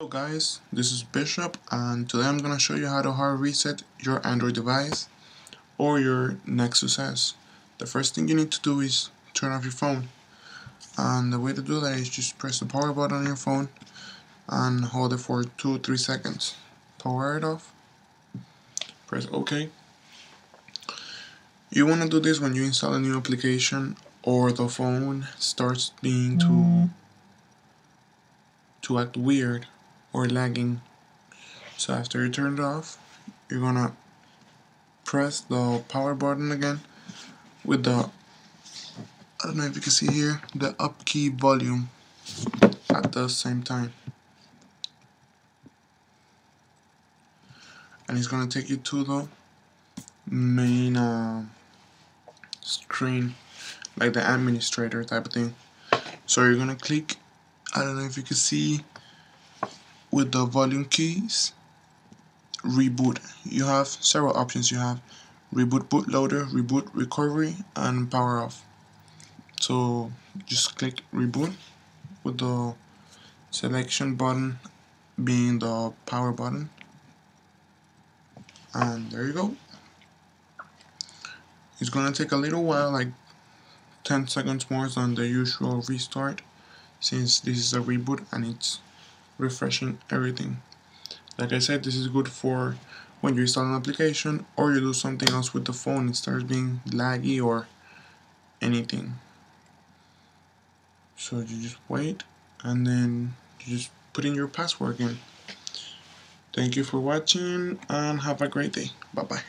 Hello guys, this is Bishop and today I'm going to show you how to hard reset your Android device or your Nexus S. The first thing you need to do is turn off your phone and the way to do that is just press the power button on your phone and hold it for 2-3 seconds. Power it off, press OK. You want to do this when you install a new application or the phone starts being too to act weird or lagging. So after you turn it off, you're gonna press the power button again with the I don't know if you can see here the up key volume at the same time. And it's gonna take you to the main uh, screen like the administrator type of thing. So you're gonna click I don't know if you can see with the volume keys reboot. You have several options. You have reboot bootloader reboot recovery and power off. So just click reboot with the selection button being the power button. And there you go. It's gonna take a little while like 10 seconds more than the usual restart since this is a reboot and it's refreshing everything. Like I said, this is good for when you install an application or you do something else with the phone, it starts being laggy or anything. So you just wait and then you just put in your password again. Thank you for watching and have a great day. Bye bye.